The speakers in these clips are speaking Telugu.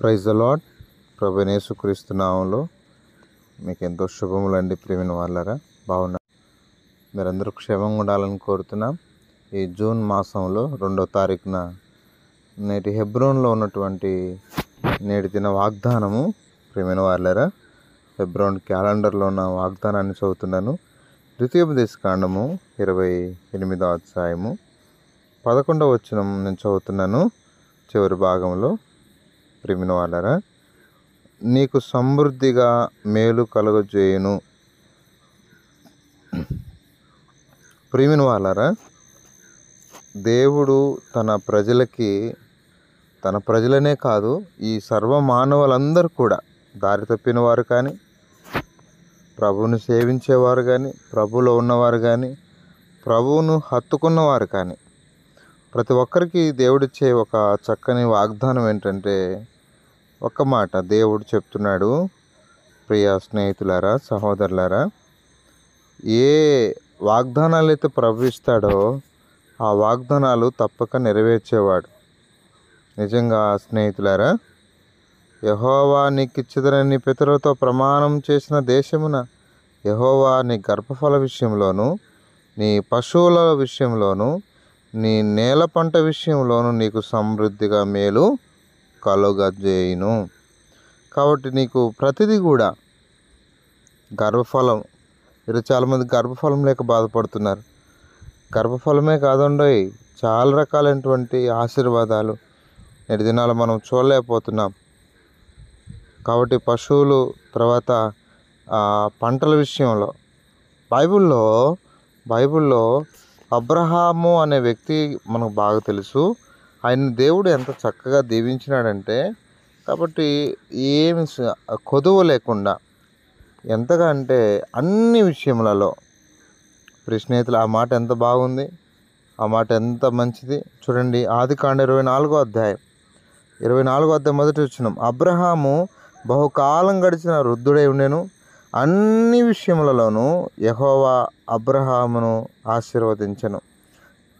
ప్రైజ్ ద ప్రభు యేసుక్రీస్తు నామంలో మీకు ఎంతో శుభములండి ప్రేమిన వాళ్ళరా. బాగున్నా మీరందరూ క్షేమంగా ఉండాలని కోరుతున్నాం. ఈ జూన్ మాసంలో రెండో తారీఖున నేటి హెబ్రోన్లో ఉన్నటువంటి నేటి దిన వాగ్దానము ప్రేమిన వాళ్ళరా. హెబ్రోన్ క్యాలెండర్లో ఉన్న వాగ్దానాన్ని చదువుతున్నాను. ద్వితీయోపదేశ కాండము ఇరవై ఎనిమిదో అధ్యాయము పదకొండవ వచ్చిన నేను చదువుతున్నాను. చివరి భాగంలో ప్రేమిన వాళ్ళరా? నీకు సమృద్ధిగా మేలు కలుగజేయును. ప్రేమిన వాళ్ళరా? దేవుడు తన ప్రజలకి తన ప్రజలనే కాదు ఈ సర్వ మానవులందరూ కూడా దారి తప్పిన వారు కానీ ప్రభువును సేవించేవారు కానీ ప్రభువులో ఉన్నవారు కానీ ప్రభువును హత్తుకున్నవారు కానీ ప్రతి ఒక్కరికి దేవుడిచ్చే ఒక చక్కని వాగ్దానం ఏంటంటే ఒక మాట దేవుడు చెప్తున్నాడు. ప్రియ స్నేహితులారా సహోదరులారా ఏ వాగ్దానాలు అయితే ప్రవహిస్తాడో ఆ వాగ్దానాలు తప్పక నెరవేర్చేవాడు. నిజంగా స్నేహితులారా యహోవా నీకిచ్చిదరని నీ పితరులతో ప్రమాణం చేసిన దేశమున యహోవా నీ గర్భఫల విషయంలోనూ నీ పశువుల విషయంలోనూ నీ నేల పంట విషయంలోనూ నీకు సమృద్ధిగా మేలు కలుగజేయును. కాబట్టి నీకు ప్రతిదీ కూడా గర్భఫలం ఈరోజు చాలామంది గర్భఫలం లేక బాధపడుతున్నారు. గర్భఫలమే కాదండోయ్ చాలా రకాలైనటువంటి ఆశీర్వాదాలు నేటి దినాలు మనం చూడలేకపోతున్నాం. కాబట్టి పశువులు తర్వాత ఆ, పంటల విషయంలో బైబిల్లో బైబిల్లో అబ్రహాము అనే వ్యక్తి మనకు బాగా తెలుసు. ఆయన దేవుడు ఎంత చక్కగా దీవించినాడంటే కాబట్టి ఏమి కొదువు కొదువ లేకుండా ఎంతగా అంటే అన్ని విషయములలో ప్రియ స్నేహితులు ఆ మాట ఎంత బాగుంది ఆ మాట ఎంత మంచిది. చూడండి ఆది కాండ ఇరవై నాలుగో అధ్యాయం. ఇరవై నాలుగో అధ్యాయం మొదటి వచ్చినాం అబ్రహాము బహుకాలం గడిచిన వృద్ధుడై ఉండేను. అన్ని విషయములలోనూ యహోవా అబ్రహామును ఆశీర్వదించను.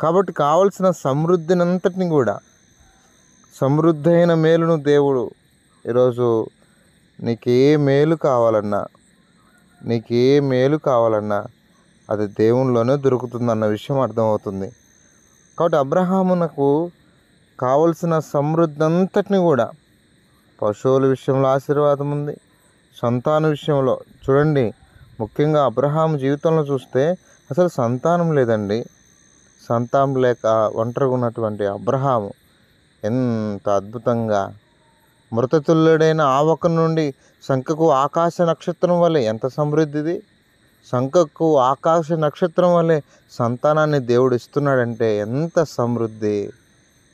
కాబట్టి కావలసిన సమృద్ధినంతటిని కూడా సమృద్ధి అయిన మేలును దేవుడు ఈరోజు నీకే మేలు కావాలన్నా నీకే మేలు కావాలన్నా అది దేవునిలోనే దొరుకుతుందన్న విషయం అర్థమవుతుంది. కాబట్టి అబ్రహామునకు కావలసిన సమృద్ధి అంతటిని కూడా పశువుల విషయంలో ఆశీర్వాదం ఉంది సంతాన విషయంలో చూడండి ముఖ్యంగా అబ్రహాం జీవితంలో చూస్తే అసలు సంతానం లేదండి. సంతానం లేక ఒంటరిగా ఉన్నటువంటి అబ్రహాము ఎంత అద్భుతంగా. మృతతుల్యుడైన ఆ నుండి శంఖకు ఆకాశ నక్షత్రం వల్లే ఎంత సమృద్ధిది? శంఖకు ఆకాశ నక్షత్రం వల్లే సంతానాన్ని దేవుడు ఇస్తున్నాడంటే ఎంత సమృద్ధి?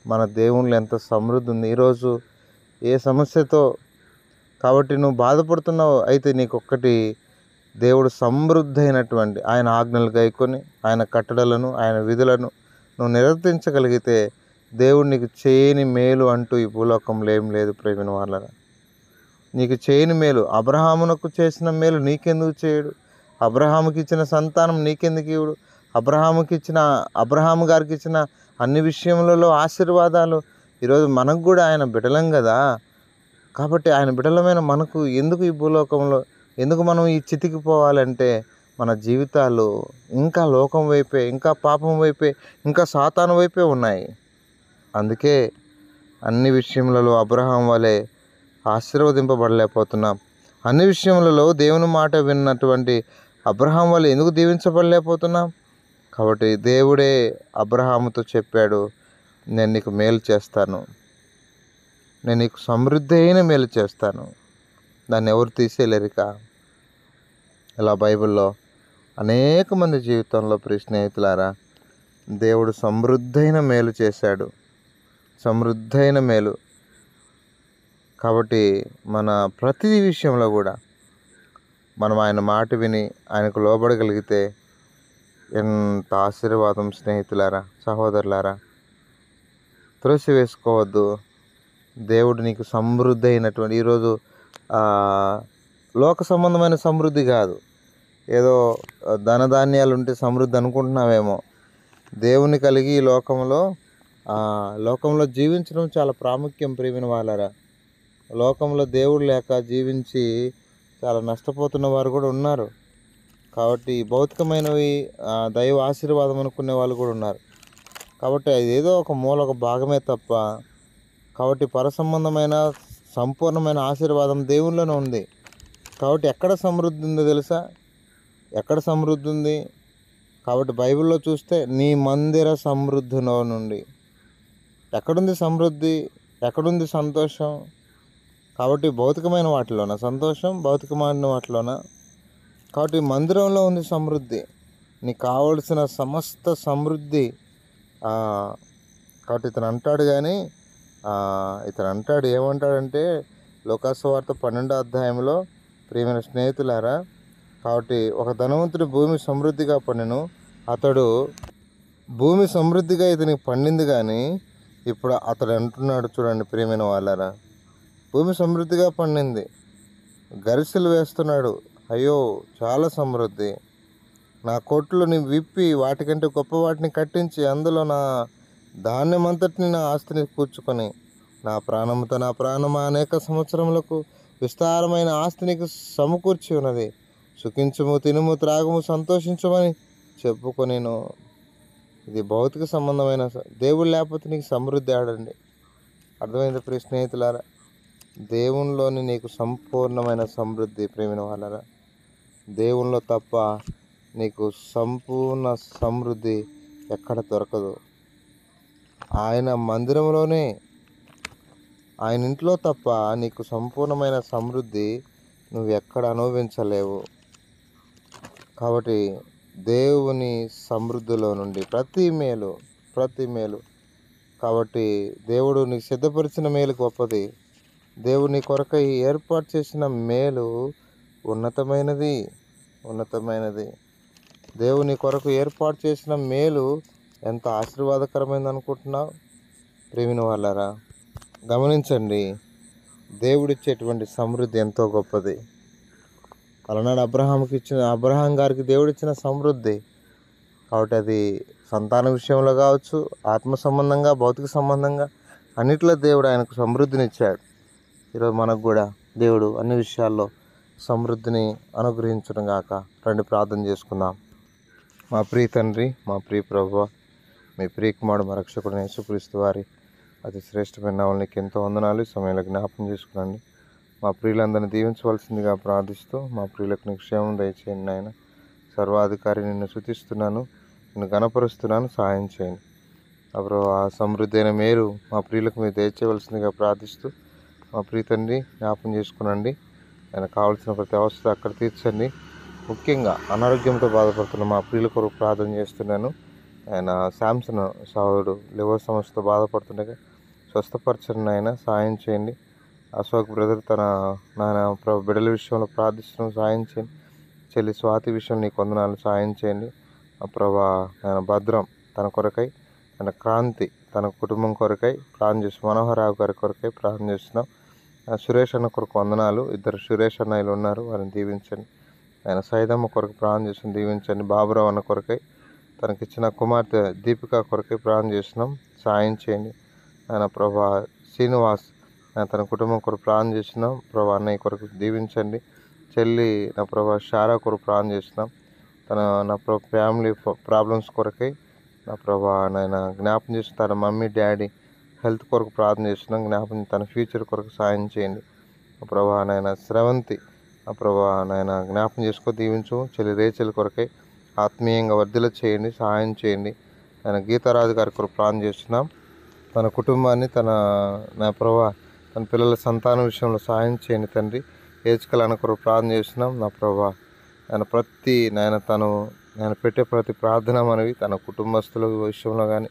మన దేవుళ్ళు ఎంత సమృద్ధి ఉంది? ఈరోజు ఏ సమస్యతో కాబట్టి నువ్వు బాధపడుతున్నావు అయితే నీకు ఒక్కటి దేవుడు సమృద్ధి అయినటువంటి ఆయన ఆజ్ఞలు గైకొని ఆయన కట్టడలను ఆయన విధులను నువ్వు నిర్వర్తించగలిగితే దేవుడు నీకు చేయని మేలు అంటూ ఈ భూలోకంలో ఏం లేదు ప్రేమిన వాళ్ళ నీకు చేయని మేలు అబ్రహామునకు చేసిన మేలు నీకెందుకు చేయడు? అబ్రహాముకి ఇచ్చిన సంతానం నీకెందుకు ఇవ్వడు? అబ్రహాముకి ఇచ్చిన అబ్రహాము గారికి ఇచ్చిన అన్ని విషయములలో ఆశీర్వాదాలు. ఈరోజు మనకు కూడా ఆయన బిడలం కదా. కాబట్టి ఆయన బిడలమైన మనకు ఎందుకు ఈ భూలోకంలో ఎందుకు మనం ఈ చితికి పోవాలంటే మన జీవితాలు ఇంకా లోకం వైపే ఇంకా పాపం వైపే ఇంకా సాతాను వైపే ఉన్నాయి. అందుకే అన్ని విషయములలో అబ్రహాం వలె ఆశీర్వదింపబడలేకపోతున్నాం. అన్ని విషయములలో దేవుని మాట విన్నటువంటి అబ్రహాం వల్ల ఎందుకు దీవించబడలేకపోతున్నాం? కాబట్టి దేవుడే అబ్రహాముతో చెప్పాడు నేను నీకు మేలు చేస్తాను. నేను నీకు సమృద్ధి అయిన మేలు చేస్తాను. దాన్ని ఎవరు తీసేయలేరిక? ఇలా బైబిల్లో అనేక మంది జీవితంలో ప్రియ స్నేహితులారా దేవుడు సమృద్ధైన మేలు చేశాడు. సమృద్ధైన మేలు. కాబట్టి మన ప్రతి విషయంలో కూడా మనం ఆయన మాట విని ఆయనకు లోబడగలిగితే ఎంత ఆశీర్వాదం స్నేహితులారా సహోదరులారా? తులసి వేసుకోవద్దు దేవుడు నీకు సమృద్ధి అయినటువంటి ఈరోజు లోక సంబంధమైన సమృద్ధి కాదు. ఏదో ధనధాన్యాలు ఉంటే సమృద్ధి అనుకుంటున్నావేమో. దేవుని కలిగి ఈ లోకంలో లోకంలో జీవించడం చాలా ప్రాముఖ్యం ప్రియమైన వాళ్ళరా. లోకంలో దేవుడు లేక జీవించి చాలా నష్టపోతున్న వారు కూడా ఉన్నారు. కాబట్టి భౌతికమైనవి దైవ ఆశీర్వాదం అనుకునే వాళ్ళు కూడా ఉన్నారు. కాబట్టి అది ఏదో ఒక మూల ఒక భాగమే తప్ప కాబట్టి పరసంబంధమైన సంపూర్ణమైన ఆశీర్వాదం దేవుళ్ళలోనే ఉంది. కాబట్టి ఎక్కడ సమృద్ధి ఉందో తెలుసా? ఎక్కడ సమృద్ధి ఉంది? కాబట్టి బైబిల్లో చూస్తే నీ మందిర సమృద్ధిలో నుండి. ఎక్కడుంది సమృద్ధి? ఎక్కడుంది సంతోషం? కాబట్టి భౌతికమైన వాటిలోన? సంతోషం భౌతికమైన వాటిలోన? కాబట్టి మందిరంలో ఉంది సమృద్ధి. నీకు కావలసిన సమస్త సమృద్ధి కాబట్టి ఇతను అంటాడు కానీ ఇతను అంటాడు ఏమంటాడంటే లోకాసువార్త పన్నెండో అధ్యాయంలో ప్రియమైన స్నేహితులారా కాబట్టి ఒక ధనవంతుడి భూమి సమృద్ధిగా పండిను అతడు భూమి సమృద్ధిగా ఇతనికి పండింది కానీ ఇప్పుడు అతడు అంటున్నాడు చూడండి ప్రియమైన వాళ్ళారా భూమి సమృద్ధిగా పండింది గరిసెలు వేస్తున్నాడు అయ్యో చాలా సమృద్ధి నా కొట్లుని విప్పి వాటికంటే గొప్ప వాటిని కట్టించి అందులో నా ధాన్యం అంతటిని నా ఆస్తిని కూర్చుకొని నా ప్రాణముతో నా ప్రాణం అనేక సంవత్సరములకు విస్తారమైన ఆస్తి నీకు సమకూర్చి ఉన్నది. సుఖించుము తినుము త్రాగుము సంతోషించమని చెప్పుకొనేను. ఇది భౌతిక సంబంధమైన దేవుడు లేకపోతే నీకు సమృద్ధి ఆడండి. అర్థమైంది ప్రియ స్నేహితులారా? దేవునిలోని నీకు సంపూర్ణమైన సమృద్ధి ప్రేమిన వాళ్ళరా. దేవునిలో తప్ప నీకు సంపూర్ణ సమృద్ధి ఎక్కడ దొరకదు. ఆయన మందిరంలోనే. ఆయన ఇంట్లో తప్ప నీకు సంపూర్ణమైన సమృద్ధి నువ్వు ఎక్కడ అనుభవించలేవు. కాబట్టి దేవుని సమృద్ధిలో నుండి ప్రతి మేలు ప్రతి మేలు. కాబట్టి దేవుడు నీకు సిద్ధపరిచిన మేలు గొప్పది. దేవుని కొరకై ఏర్పాటు చేసిన మేలు ఉన్నతమైనది ఉన్నతమైనది. దేవుని కొరకు ఏర్పాటు చేసిన మేలు ఎంత ఆశీర్వాదకరమైంది అనుకుంటున్నావు? ప్రేమిన వాళ్ళారా గమనించండి దేవుడిచ్చేటువంటి సమృద్ధి ఎంతో గొప్పది. అలనాడు అబ్రహాంకి ఇచ్చిన అబ్రహాం గారికి దేవుడిచ్చిన సమృద్ధి. కాబట్టి అది సంతాన విషయంలో కావచ్చు ఆత్మ సంబంధంగా భౌతిక సంబంధంగా అన్నిట్లో దేవుడు ఆయనకు సమృద్ధినిచ్చాడు. ఈరోజు మనకు కూడా దేవుడు అన్ని విషయాల్లో సమృద్ధిని అనుగ్రహించడం గాక. రండి ప్రార్థన చేసుకుందాం. మా ప్రియ తండ్రి మా ప్రియ ప్రభు మీ ప్రియకుమారుడు మరక్షకుడు మా రక్షకుడు యేసుక్రీస్తు వారి అతి శ్రేష్టమైన నామములు నీకు ఎంతో వందనాలు. సమయంలో జ్ఞాపం చేసుకునండి. మా ప్రియులందరినీ దీవించవలసిందిగా ప్రార్థిస్తూ మా ప్రియులకు నీకు క్షేమం దయచేయండి నాయన. సర్వాధికారి నిన్ను శుతిస్తున్నాను నిన్ను గణపరుస్తున్నాను సహాయం చేయండి. అప్పుడు ఆ సమృద్ధి అయిన మేరు మా ప్రియులకు మీరు దయచేయవలసిందిగా ప్రార్థిస్తూ మా ప్రీతండి జ్ఞాపం జ్ఞాపకం చేసుకునండి. ఆయన కావాల్సిన ప్రతి అవసరం అక్కడ తీర్చండి. ముఖ్యంగా అనారోగ్యంతో బాధపడుతున్న మా ప్రియుల కొరకు ప్రార్థన చేస్తున్నాను. ఆయన శాంసన్ సోదరుడు లివర్ సమస్యతో బాధపడుతుండగా స్వస్థపరచని ఆయన సాయం చేయండి. అశోక్ బ్రదర్ తన నాయన ప్రభు బిడ్డల విషయంలో ప్రార్థించడం సాయం చేయండి. చెల్లి స్వాతి విషయంలో నీ కొందనాలు సాయం చేయండి. ఆ ప్రభా ఆయన భద్రం తన కొరకై తన క్రాంతి తన కుటుంబం కొరకై ప్రార్థన చేసి మనోహరరావు గారి కొరకై ప్రార్థన చేస్తున్నాం. ఆ సురేష్ అన్న కొరకు వందనాలు. ఇద్దరు సురేష్ అన్నయ్యలు ఉన్నారు. వారిని దీవించండి. ఆయన సైదమ్మ కొరకు ప్రార్థన చేసి దీవించండి. బాబురావు అన్న కొరకై తనకిచ్చిన కుమార్తె దీపిక కొరకే ప్రార్థన చేస్తున్నాం సాయం చేయండి. ఆయన ప్రభా శ్రీనివాస్ ఆయన తన కుటుంబం కొరకు ప్రార్థన చేస్తున్నాం ప్రభా అన్నయ్య కొరకు దీవించండి. చెల్లి నా ప్రభా షారా కొరకు ప్రార్థన చేస్తున్నాం తన నా ప్రభా ఫ్యామిలీ ప్రాబ్లమ్స్ కొరకై నా ప్రభా నాయన జ్ఞాపం చేసిన తన మమ్మీ డాడీ హెల్త్ కొరకు ప్రార్థన చేస్తున్నాం జ్ఞాపం తన ఫ్యూచర్ కొరకు సాయం చేయండి. నా ప్రభా నాయన స్రవంతి నా ప్రభా నాయన జ్ఞాపం చేసుకో దీవించు. చెల్లి రేచల్ కొరకై ఆత్మీయంగా వర్ధిల చేయండి సహాయం చేయండి. ఆయన గీతారాజు గారి కొరకు ప్లాన్ చేస్తున్నాం. తన కుటుంబాన్ని తన నా ప్రభా తన పిల్లల సంతానం విషయంలో సహాయం చేయండి తండ్రి. ఏచుకలను కొరకు ప్రార్థన చేస్తున్నాం. నా ప్రభా ఆయన ప్రతి నాయన తను నేను పెట్టే ప్రతి ప్రార్థన మనవి తన కుటుంబస్తుల విషయంలో కానీ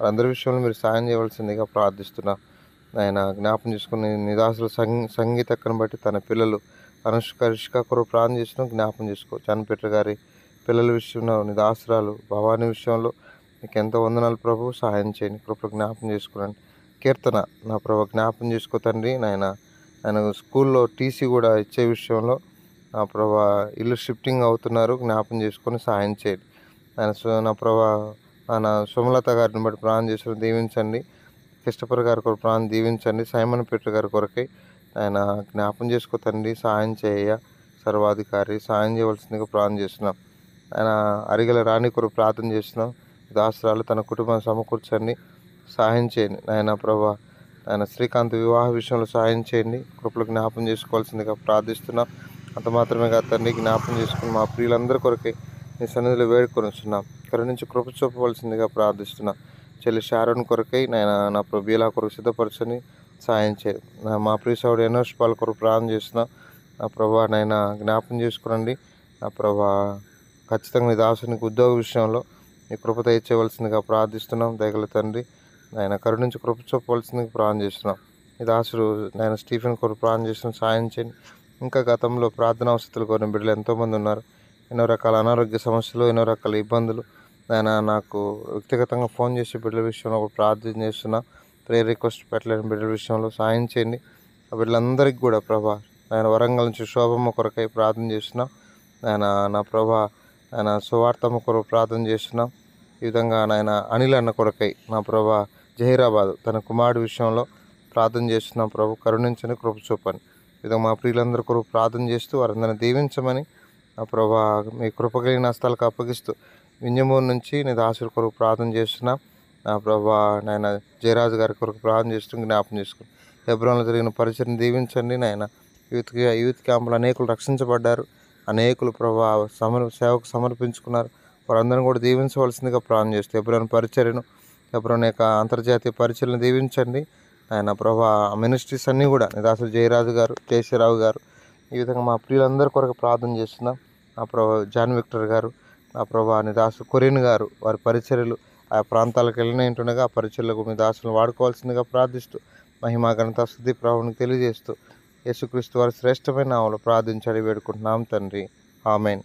అందరి విషయంలో మీరు సాయం చేయవలసిందిగా ప్రార్థిస్తున్నాం. ఆయన జ్ఞాపం చేసుకుని నిదాసుల సంగీ సంగీతక్కను బట్టి తన పిల్లలు అనుష్క రిష్క కొరకు ప్రార్థన చేసిన జ్ఞాపం చేసుకో. చనిపెట్ట గారి పిల్లల విషయంలో నీ దాసరాలు భవానీ విషయంలో నీకు ఎంత వందనాలు ప్రభు. సహాయం చేయండి. కృప జ్ఞాపం చేసుకున్నాను కీర్తన నా ప్రభు జ్ఞాపం చేసుకో తండ్రి. నాయన ఆయన స్కూల్లో టీసీ కూడా ఇచ్చే విషయంలో నా ప్రభా ఇల్లు షిఫ్టింగ్ అవుతున్నారు. జ్ఞాపం చేసుకొని సహాయం చేయండి. ఆయన నా ప్రభా ఆయన సుమలత గారిని బట్టి ప్రాణం చేసుకుని దీవించండి. కిష్టపర గారి కొరకు ప్రాణం దీవించండి. సైమన్ పెట్ర గారి కొరకై ఆయన జ్ఞాపం చేసుకో తండ్రి. సాయం చేయ సర్వాధికారి. సాయం చేయవలసిందిగా ప్రాణం చేస్తున్నాం. ఆయన అరిగల రాణి కొరకు ప్రార్థన చేస్తున్నాం. దాసరాలు తన కుటుంబం సమకూర్చండి. సహాయం చేయండి. నాయన ప్రభా ఆయన శ్రీకాంత్ వివాహ విషయంలో సహాయం చేయండి. కృపలు జ్ఞాపం చేసుకోవాల్సిందిగా ప్రార్థిస్తున్నాం. అంత మాత్రమే కాదు తండ్రి జ్ఞాపం చేసుకుని మా ప్రియులందరి కొరకే నీ సన్నిధిలో వేడుకొనిస్తున్నాం ఇక్కడ నుంచి కృప చూపవలసిందిగా ప్రార్థిస్తున్నాం. చెల్లి షారోన్ కొరకై నేను నా ప్రభీలా కొరకు సిద్ధపరచని సాయం చేయ మా ప్రియ సౌడు పాల్ పాల కొరకు ప్రార్థన చేస్తున్నాం. నా ప్రభా నైనా జ్ఞాపం చేసుకురండి నా ప్రభా ఖచ్చితంగా మీ దాసునికి ఉద్యోగ విషయంలో మీ కృప ఇచ్చేవలసిందిగా ప్రార్థిస్తున్నాం. దయగల తండ్రి ఆయన కరుణించి కృప చూపవలసిందిగా ప్రార్థన చేస్తున్నాం. మీ దాసుడు నేను స్టీఫెన్ కొరకు ప్రాణం చేస్తున్నాం సాయం చేయండి. ఇంకా గతంలో ప్రార్థన అవసరాలు కోరిన బిడ్డలు ఎంతోమంది ఉన్నారు. ఎన్నో రకాల అనారోగ్య సమస్యలు ఎన్నో రకాల ఇబ్బందులు. ఆయన నాకు వ్యక్తిగతంగా ఫోన్ చేసి బిడ్డల విషయంలో ప్రార్థన చేస్తున్నా. ప్రేయర్ రిక్వెస్ట్ పెట్టలేని బిడ్డల విషయంలో సాయం చేయండి. ఆ బిడ్డలందరికీ కూడా ప్రభా ఆయన వరంగల్ నుంచి శోభమ్మ కొరకై ప్రార్థన చేస్తున్నాం. ఆయన నా ప్రభా ఆయన సువార్తము కొరకు ప్రార్థన చేస్తున్నాం. ఈ విధంగా నాయన అనిల్ అన్న కొరకై నా ప్రభా జహీరాబాద్ తన కుమారుడు విషయంలో ప్రార్థన చేస్తున్నాం. ప్రభు కరుణించని కృప చూపండి. ఈ విధంగా మా ప్రియులందరి కొరకు ప్రార్థన చేస్తూ వారందరిని దీవించమని నా ప్రభా మీ కృపగలిగిన అప్పగిస్తూ వింజమూరు నుంచి నేను దాసుల కొరకు ప్రార్థన చేస్తున్నాం. నా ప్రభా నాయన జయరాజు గారి కొరకు ప్రార్థన చేస్తూ జ్ఞాపం చేసుకుని హెబ్రోన్లో జరిగిన పరిచయం దీవించండి నాయన. యూత్ యూత్ క్యాంపులు అనేకులు రక్షించబడ్డారు. అనేకులు ప్రభా సమర్ సేవకు సమర్పించుకున్నారు. వారందరిని కూడా దీవించవలసిందిగా ప్రార్థన చేస్తూ ఎప్పుడైనా పరిచర్యను ఎప్పుడైనా యొక్క అంతర్జాతీయ పరిచయలను దీవించండి. ఆయన ప్రభా మినిస్ట్రీస్ అన్నీ కూడా నిదాసులు జయరాజు గారు జయశ్రీరావు గారు ఈ విధంగా మా ప్రియులందరి కొరకు ప్రార్థన చేస్తున్నాం. నా ప్రభా జాన్ విక్టర్ గారు నా ప్రభా నిదాసు కొరియన్ గారు వారి పరిచర్యలు ఆ ప్రాంతాలకు వెళ్ళినట్టుండగా ఆ పరిచర్లకు మీ దాసులను వాడుకోవాల్సిందిగా ప్రార్థిస్తూ మహిమా ఘనత స్థుతి ప్రభావం తెలియజేస్తూ యేసుక్రీస్తు వారి శ్రేష్టమైన నామములో ప్రార్థించడి వేడుకుంటున్నాం తండ్రి. ఆమెన్.